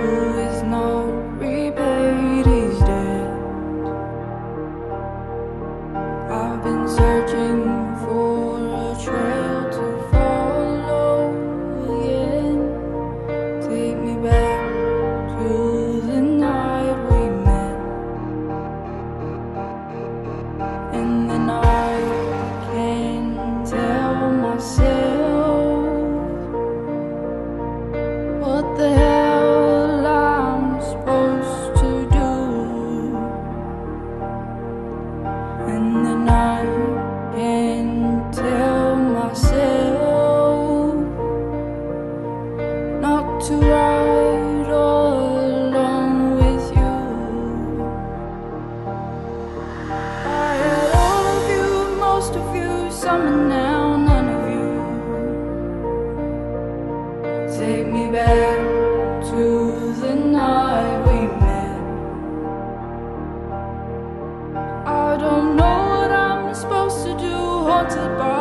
who is now none of you. Take me back to the night we met. I don't know what I'm supposed to do, haunted by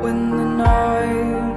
When the night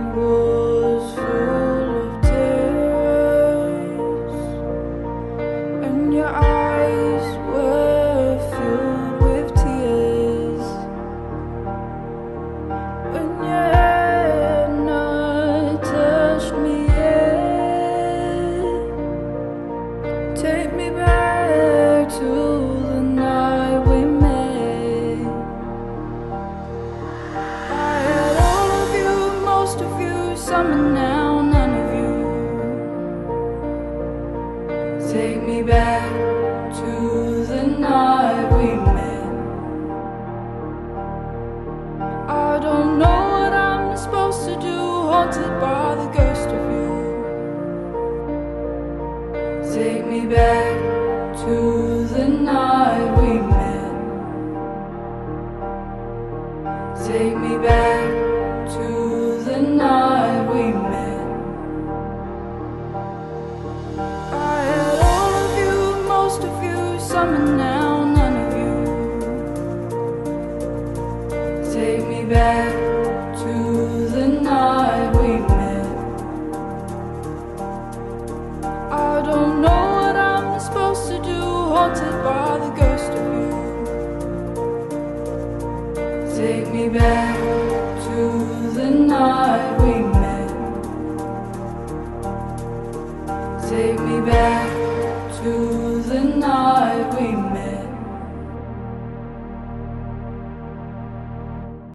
Take me back to the night we met. I don't know what I'm supposed to do, haunted by the ghost of you. Take me back to the night we met. Take me back to the night now, none of you. Take me back to the night we met. I don't know what I'm supposed to do, haunted by the ghost of you. Take me back to the night we met. Take me back.